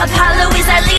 Apollo is our leader.